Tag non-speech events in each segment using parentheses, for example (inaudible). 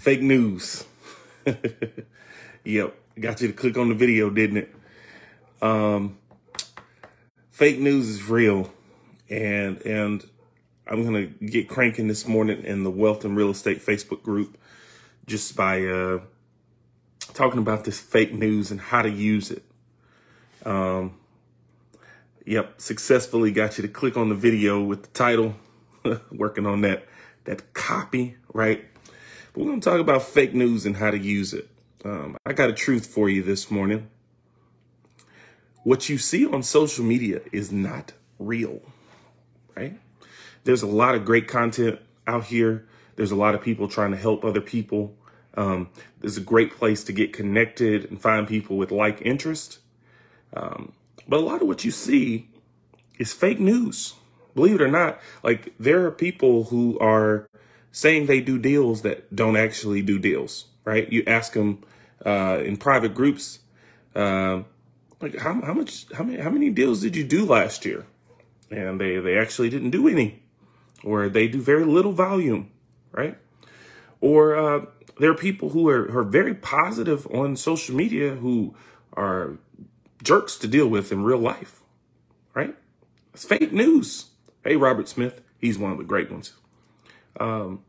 Fake news. (laughs) yep. Got you to click on the video, didn't it? Um, fake news is real. And, and I'm going to get cranking this morning in the wealth and real estate Facebook group just by, uh, talking about this fake news and how to use it. Um, yep. Successfully got you to click on the video with the title, (laughs) working on that, that copy, right? But we're going to talk about fake news and how to use it. Um, I got a truth for you this morning. What you see on social media is not real, right? There's a lot of great content out here. There's a lot of people trying to help other people. Um, there's a great place to get connected and find people with like interest. Um, but a lot of what you see is fake news. Believe it or not, like there are people who are saying they do deals that don't actually do deals, right? You ask them uh, in private groups, uh, like how, how much, how many, how many deals did you do last year? And they, they actually didn't do any, or they do very little volume, right? Or uh, there are people who are, are very positive on social media who are jerks to deal with in real life, right? It's fake news. Hey, Robert Smith, he's one of the great ones. Um,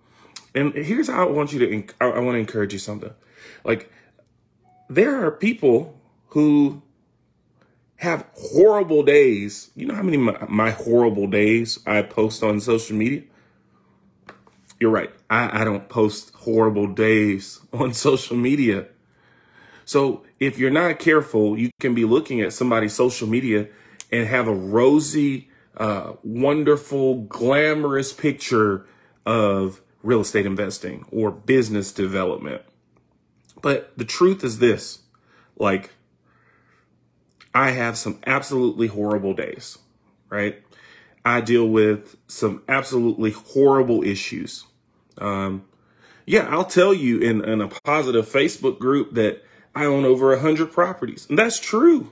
and here's how I want you to, I, want to encourage you something. Like, there are people who have horrible days. You know how many my, my horrible days I post on social media? You're right. I, I don't post horrible days (laughs) on social media. So if you're not careful, you can be looking at somebody's social media and have a rosy, uh, wonderful, glamorous picture of real estate investing or business development. But the truth is this, like, I have some absolutely horrible days, right? I deal with some absolutely horrible issues. Um, yeah, I'll tell you in, in a positive Facebook group that I own over a hundred properties. And that's true.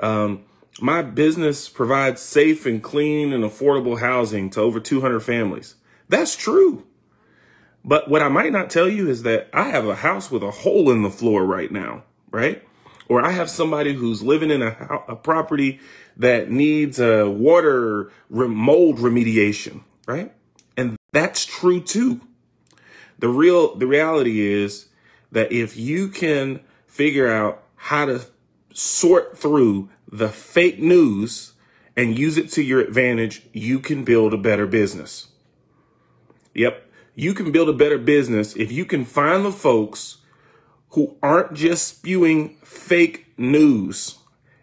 Um, my business provides safe and clean and affordable housing to over 200 families. That's true. But what I might not tell you is that I have a house with a hole in the floor right now, right? Or I have somebody who's living in a, a property that needs a water mold remediation, right? And that's true too. The real, the reality is that if you can figure out how to sort through the fake news and use it to your advantage, you can build a better business. Yep. You can build a better business if you can find the folks who aren't just spewing fake news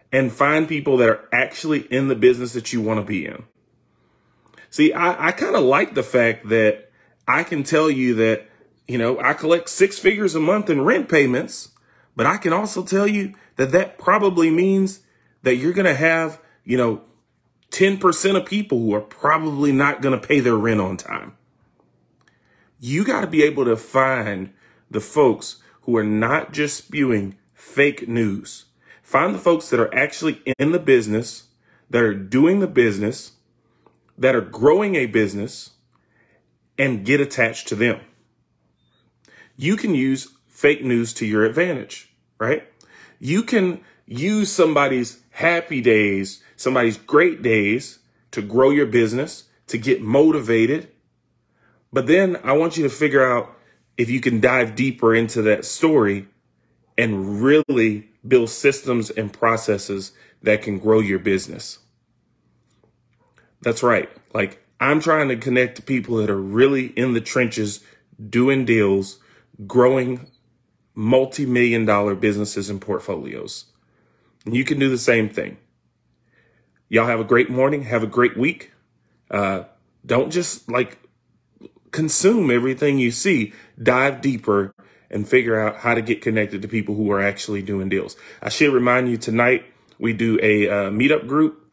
and find people that are actually in the business that you want to be in. See, I, I kind of like the fact that I can tell you that, you know, I collect six figures a month in rent payments, but I can also tell you that that probably means that you're going to have, you know, 10% of people who are probably not going to pay their rent on time. You got to be able to find the folks who are not just spewing fake news. Find the folks that are actually in the business, that are doing the business, that are growing a business, and get attached to them. You can use fake news to your advantage, right? You can use somebody's happy days, somebody's great days to grow your business, to get motivated, but then I want you to figure out if you can dive deeper into that story and really build systems and processes that can grow your business. That's right. Like I'm trying to connect to people that are really in the trenches, doing deals, growing multi-million dollar businesses and portfolios. And you can do the same thing. Y'all have a great morning. Have a great week. Uh, don't just like consume everything you see, dive deeper and figure out how to get connected to people who are actually doing deals. I should remind you tonight, we do a uh, meetup group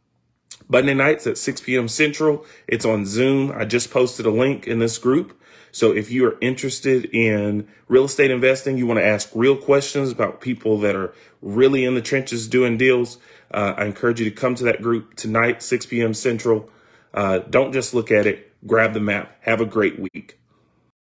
Monday nights at 6 p.m. Central. It's on Zoom. I just posted a link in this group. So if you are interested in real estate investing, you want to ask real questions about people that are really in the trenches doing deals, uh, I encourage you to come to that group tonight, 6 p.m. Central. Uh, don't just look at it, grab the map. Have a great week.